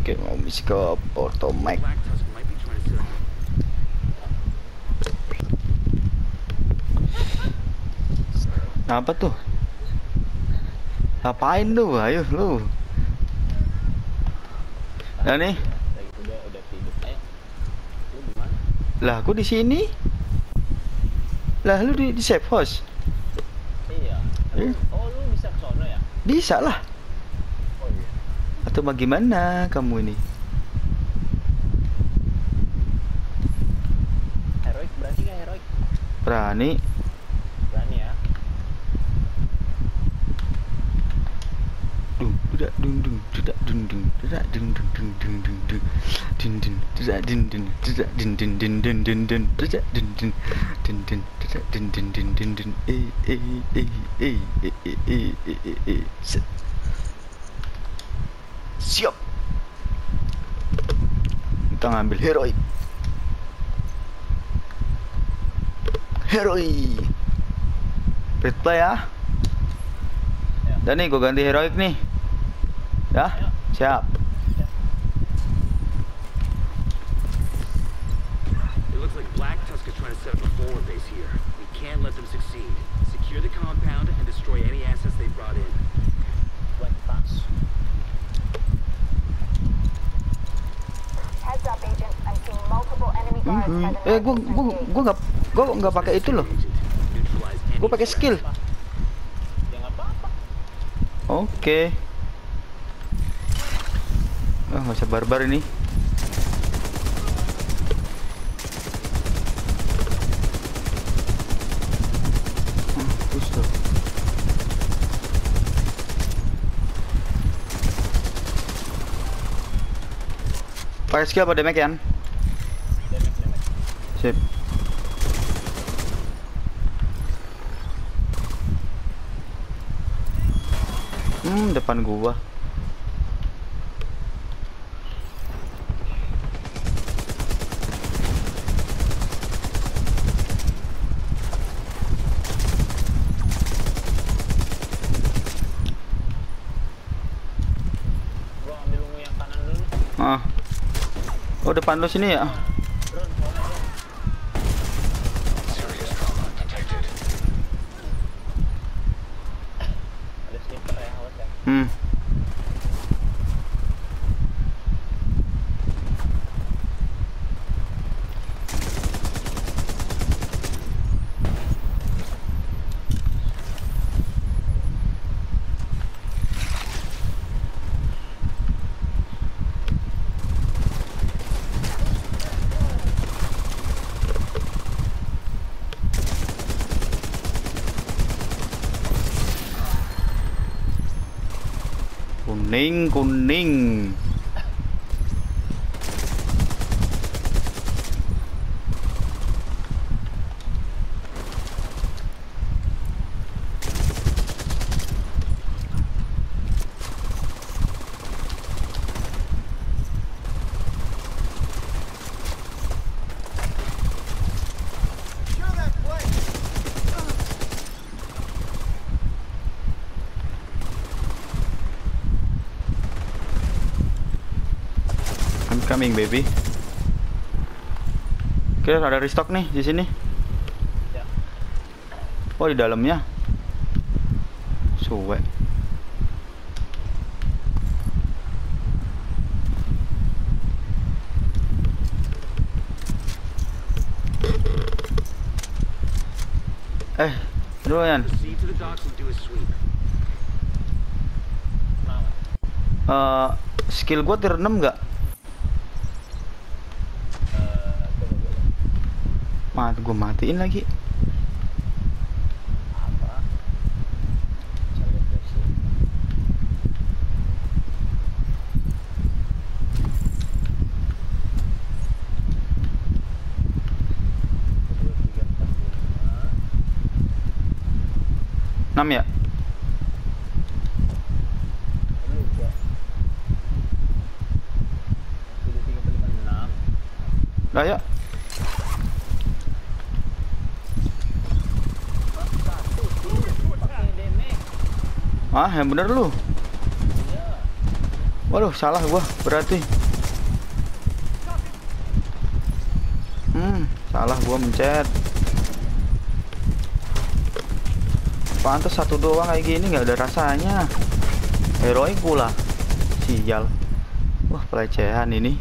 Oke, mau misi ke Porto Mike. Apa tuh? Ngapain lu? Ayo lu. Nah nih, lah aku di sini. Lah lu di, di safe house. Iya. Eh? Oh, lu bisa ke sono ya? Bisa lah. Oh iya. Atau bagaimana kamu ini? Heroik berani gak heroik? Berani? Berani ya. Dung, dudak, dung, dung, dudak, dung, dung, dudak, dung, dung, dung, dung, dung, dung, dun, dun, dudak, dun, dun, dudak, dun, dun, dun, dun, dun, dun, dudak, dun, dun, dun, dun, dudak, dun, dun, dun, dun, dun, eh, eh, eh, eh, eh, eh, eh, eh, eh, eh. Siap. Kita ngambil heroik. Heroik. Red play ah. ya. Ya. Dan nih gue ganti heroik nih. Ya, siap. It looks like Black Tusk is trying to set up a forward base here. We can't let them succeed. Secure the compound and destroy any assets they brought in. Mm -hmm. Eh gua gua gua nggak gua nggak pakai itu loh. Gua pakai skill. Oke. Okay. Ah, oh, usah barbar ini. Pakai skill apa damage ya sip. Hmm depan gua. Ah. Oh depan lu sini ya? Hmm. Ning kuning. Coming, baby. Oke, ada restock nih di sini. Ya. Oh, di dalamnya. Suwe. Eh, dulu Yan. Eh, skill gua tier 6 nggak? gue matiin lagi. Enam ya? Lah ya Ah, yang bener lu. Waduh, salah gua berarti. Hmm, salah gua mencet. Pantes satu doang kayak gini nggak ada rasanya. Heroik pula. Sial. Wah, pelecehan ini.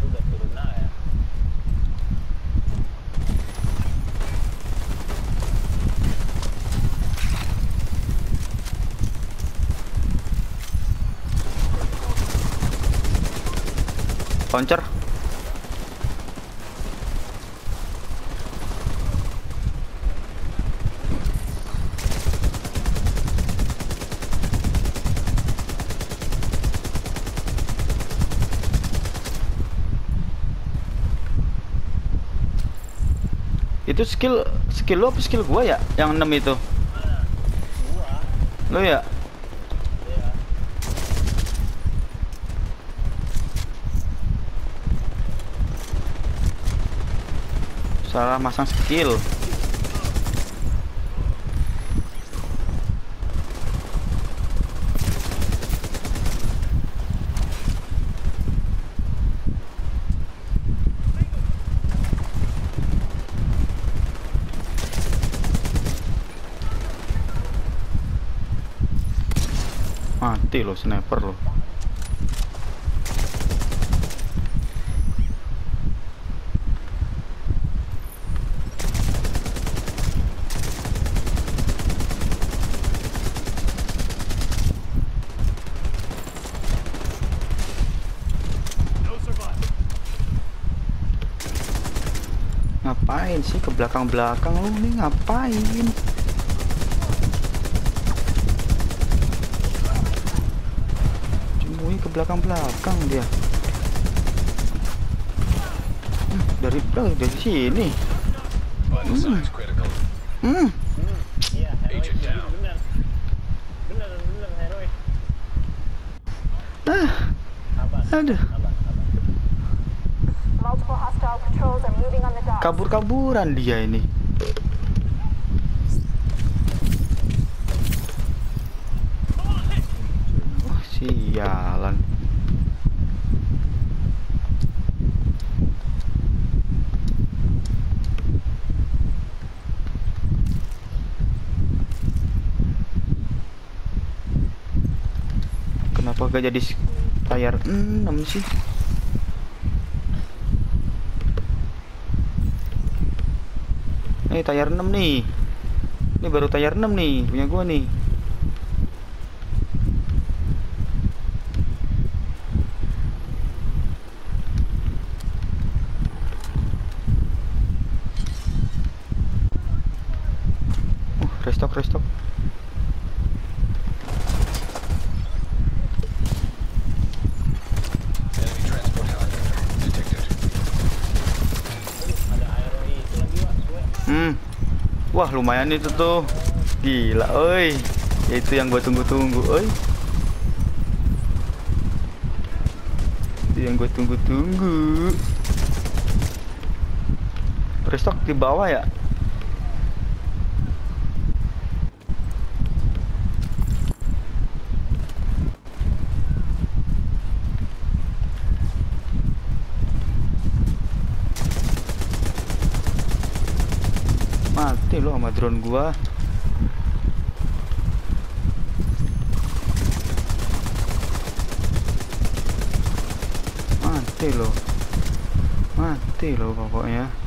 Itu udah turun nah ya. Launcher. Itu skill skill lo apa skill gua ya? Yang 6 itu. Lo? Ya. Salah masang skill. Mati lo sniper lo. Ngapain sih ke belakang-belakang lu nih ngapain? Cemui ke belakang-belakang dia. Hmm, dari belakang dari sini. Hmm, Hmm, iya, heroik. Agent down. Bener. Bener, bener, heroik. ah, Sabar. Aduh. Sabar, sabar. Multiple hostile patrols are moving on the dock. Kabur-kaburan dia ini. Wah, sialan. Kenapa gak jadi layar 6 sih? Nih tayar 6 nih. Ini baru tayar 6 nih, punya gua nih. Uh, restock restock. Enemy transport helicopter detected. Ada ROI itu lagi, Wak. Gue. Hmm. Wah, lumayan itu tuh. Gila, oi. Itu yang gua tunggu-tunggu, oi. Itu yang gua tunggu-tunggu. Restock di bawah ya? Mati lo sama drone gua. Mati lo. Mati lo pokoknya.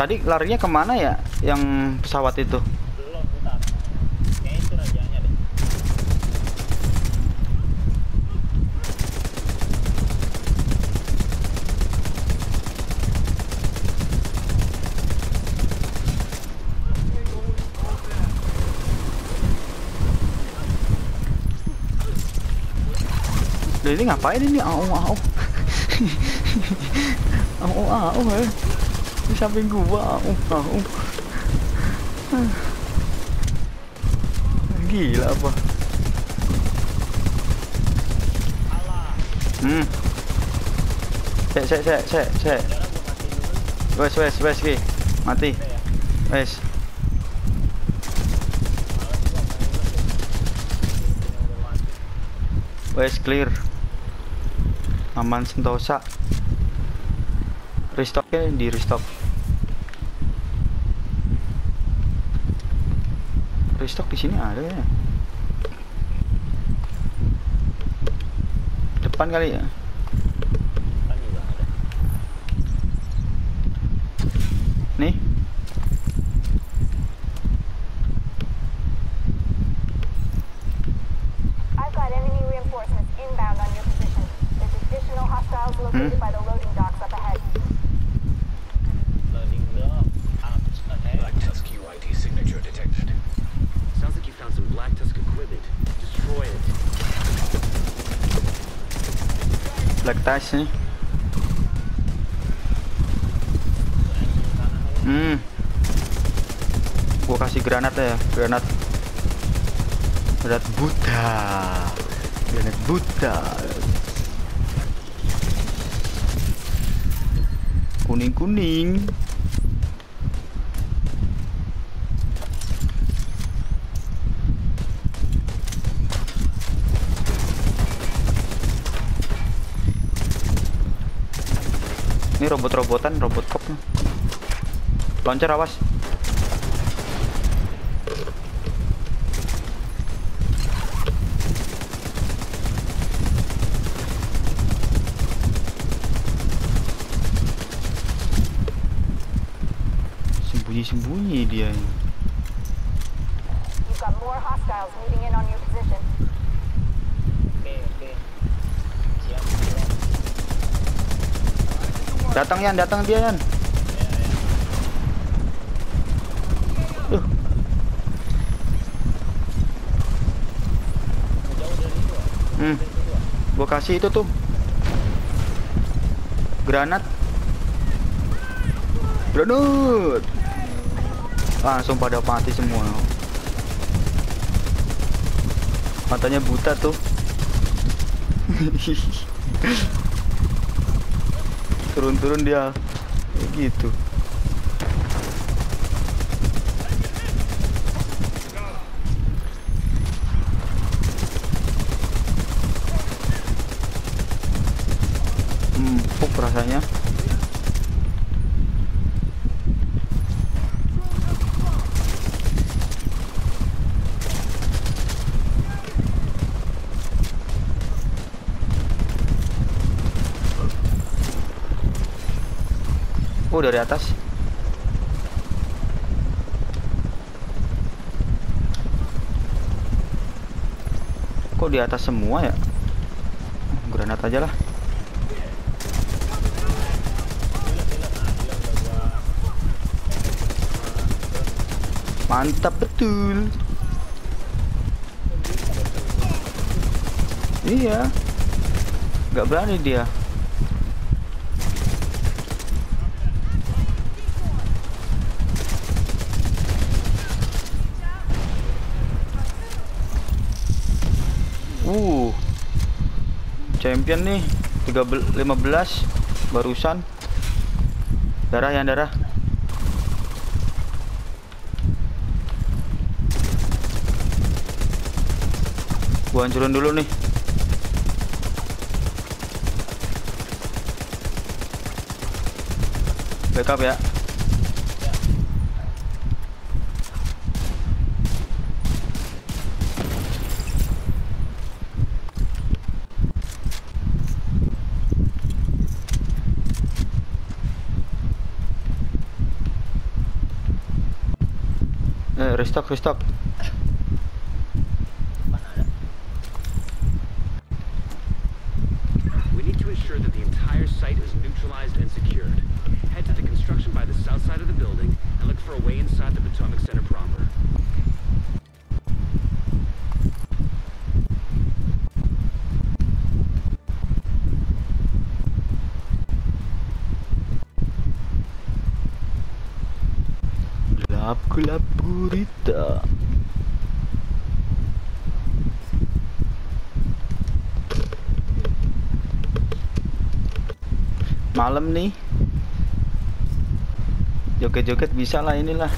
Tadi larinya ke mana ya yang pesawat itu? Ini ngapain ini? Au au. au au au. Eh. Samping gua au au. Gila apa? Hmm. Cek cek cek cek cek. Wes wes wes ki. Mati. Wes. Wes clear. Aman sentosa. Restocknya di restock. Restock di sini ada ya. Depan kali ya. Nih. Nih. Hmm. Gua kasih granat ya, granat. Granat buta. Granat buta. Kuning-kuning. Robot-robotan, robot cop. nih. Launcher awas. Sembunyi-sembunyi dia. Oke, oke. Siap, siap. Datang Yan, datang dia Yan. Hmm. Gua kasih itu tuh. Granat. Granat. Langsung pada mati semua. Matanya buta tuh. Turun-turun dia. Kayak gitu. empuk rasanya Dari atas Kok di atas semua ya Granat aja lah Mantap betul. Iya. Gak berani dia. Uh. Champion nih 13 15 barusan. Darah yang darah. Gua hancurin dulu nih. Backup ya. Eh, restock, malam nih. Joget-joget bisa lah inilah.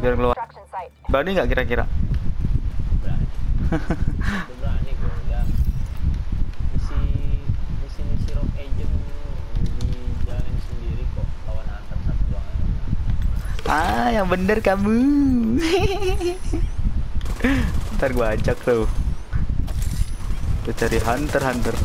Biar keluar. construction site. berani nggak kira-kira? Berani. Udah berani gue udah. Misi misi misi rock agent dijalanin sendiri kok. Lawan hunter satu doang ah yang bener kamu. Ntar gua ajak tuh. Gua cari hunter hunter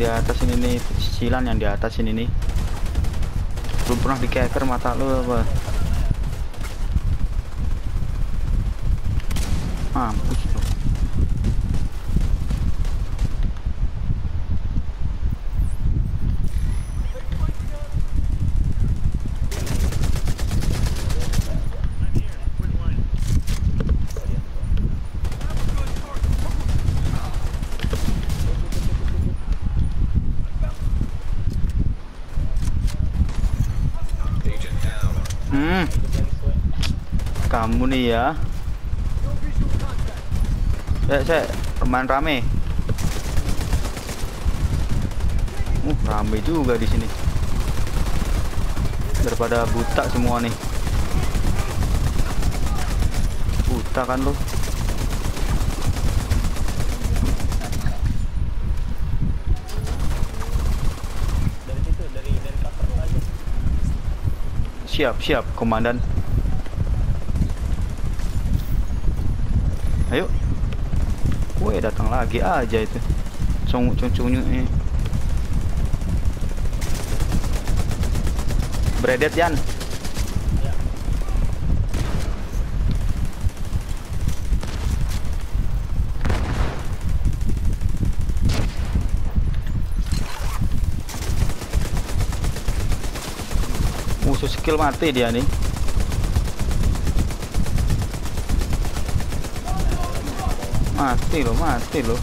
di atas ini nih, silan yang di atas ini nih. Belum pernah di cover mata lu apa? Mampus lu. Agent down. Hmm, kamu nih ya. Saya, saya main rame. Uh, rame juga di sini. Daripada buta semua nih. Buta kan aja Siap, siap, komandan. Woi, datang lagi aja itu. Cung cung ini. Bredet ya Musuh skill mati dia nih. Mati loh, mati loh.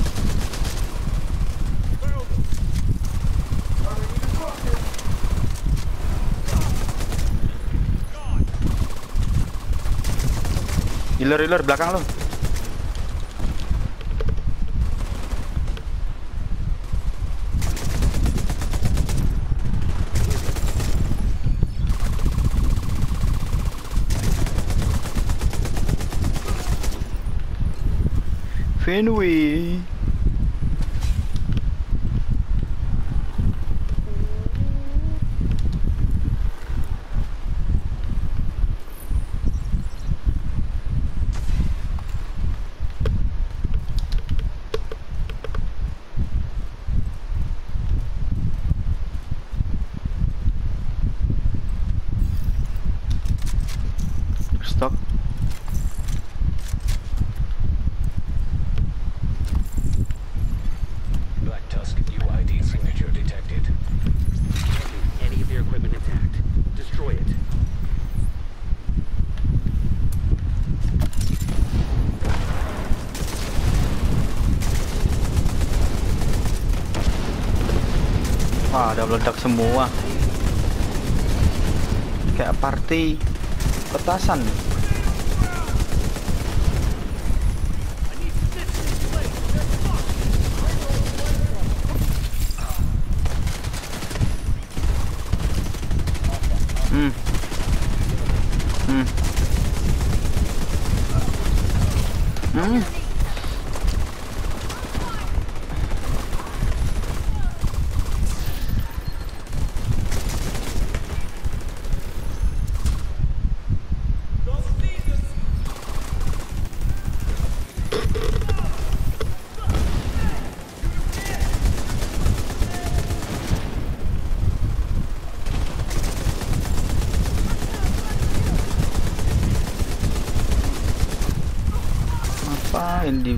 Healer, healer belakang lo. Fenway. Meledak semua. Kayak party petasan.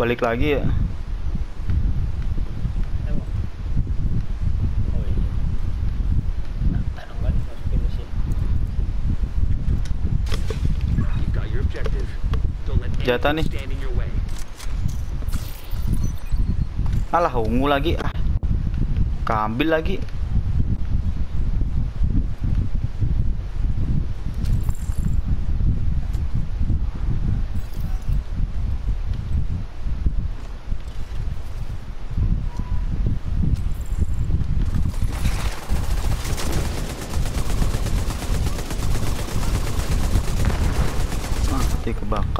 Don't let Jatah anything nih. alah ungu lagi. Ah kambil lagi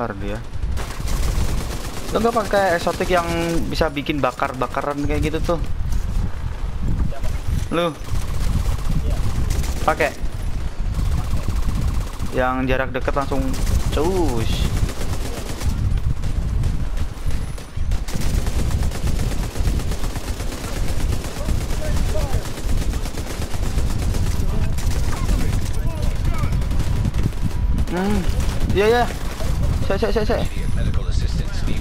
kebakar dia. Lo nggak pakai eksotik yang bisa bikin bakar-bakaran kayak gitu tuh? Lu? Pakai. Yang jarak dekat langsung cus. Hmm iya ya saya saya saya saya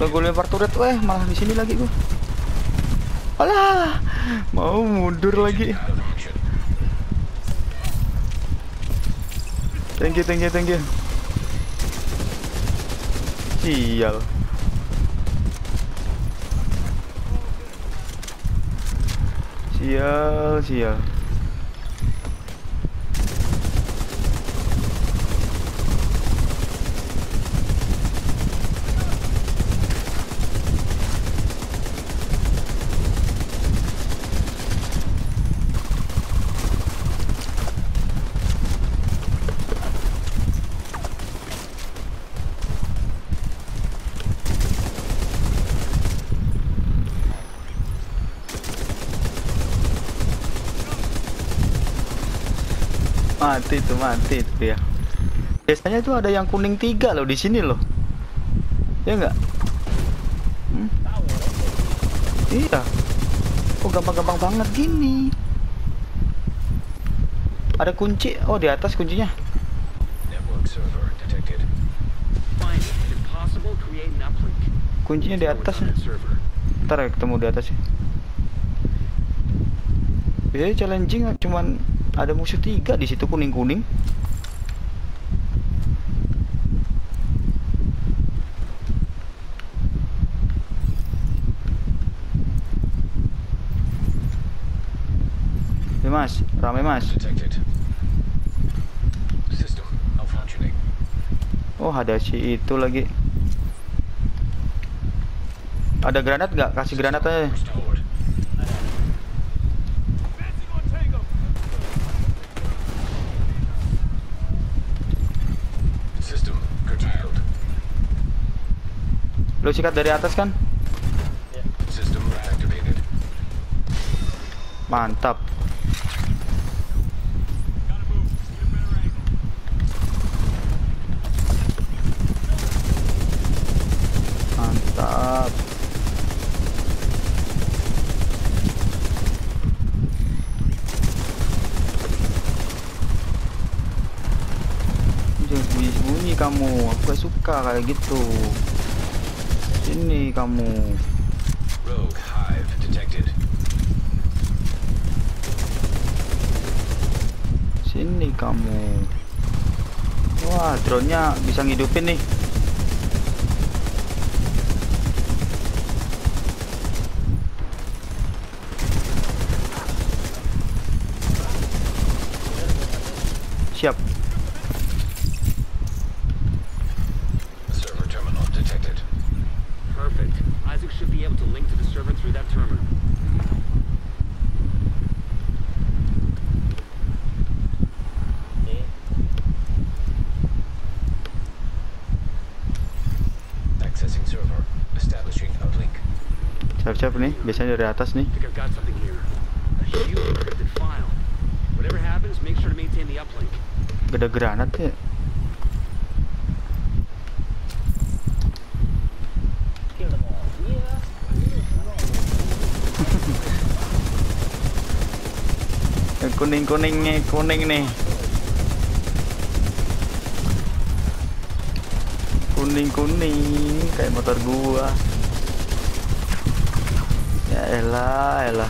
Lah gue lempar turret, weh malah di sini lagi gue. Alah, mau mundur lagi. Thank you, thank you, thank you. Sial. Sial, sial. Mati tuh, mati tuh ya. Biasanya tuh ada yang kuning tiga loh di sini loh. Ya enggak? Hmm? Iya. Kok gampang-gampang banget gini? Ada kunci. Oh, di atas kuncinya. Kuncinya di atas. Ntar ya ketemu di atas ya. Biasanya challenging cuman ada musuh tiga di situ kuning-kuning. Ya mas, rame mas. Oh ada si itu lagi. Ada granat nggak? Kasih granat aja. Lu sikat dari atas kan? System activated. Mantap. Mantap. Jangan sembunyi-sembunyi kamu. Aku suka kayak gitu. Sini kamu. Rogue hive detected. Sini kamu. Wah, drone-nya bisa ngidupin nih. Sure to maintain the uplink. Gak ada granat ya. Iya. Yang kuning-kuning nih, kuning nih. Kuning-kuning kayak motor gua. Elah, elah.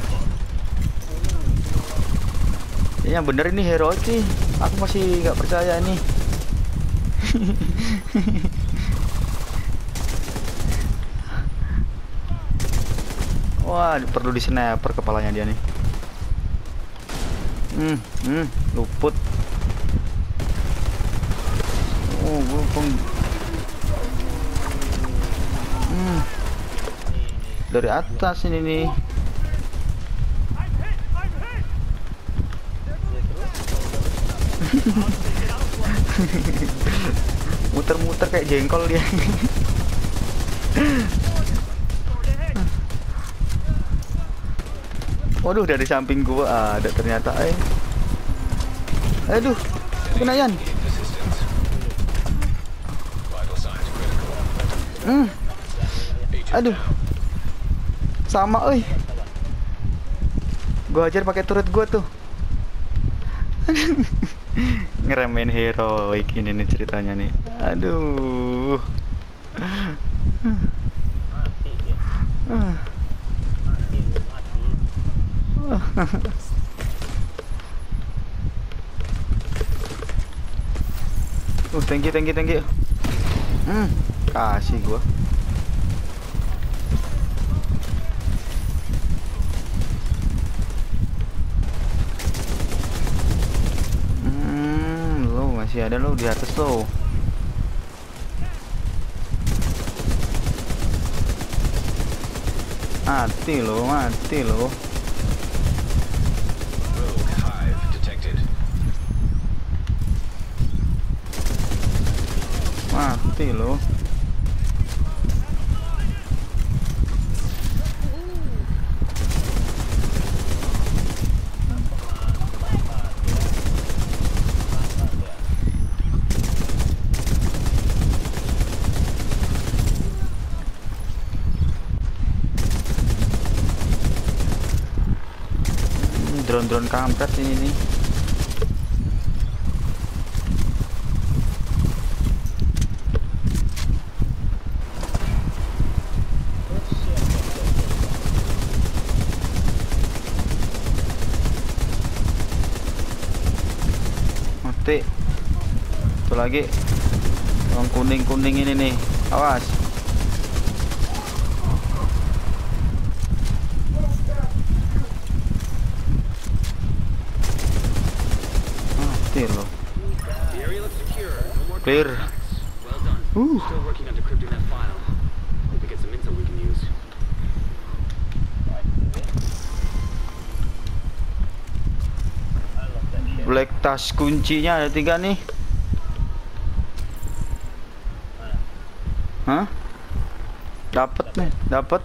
Ya, yang bener ini hero sih. Aku masih nggak percaya nih. Wah, perlu di sniper kepalanya dia nih. Hmm, hmm, luput. Oh, peng- dari atas ini nih. Muter-muter kayak jengkol dia. Waduh, dari samping gua ada ternyata eh. Aduh, kenayan. Hmm, aduh. Sama euy. Gua ajar pakai turret gua tuh. Ngeremehin heroik ini nih ceritanya nih. Aduh. Uh, thank you, thank you, thank you. Hmm, kasih gua. Hmm, lo masih ada lo di atas lo. Mati lo, mati lo. Mati lo. Drone-drone kampret ini nih. Mati. Itu lagi. Yang kuning-kuning ini nih. Awas. That shit. Black tas kuncinya ada tiga nih. Hah? Dapat nih, dapat.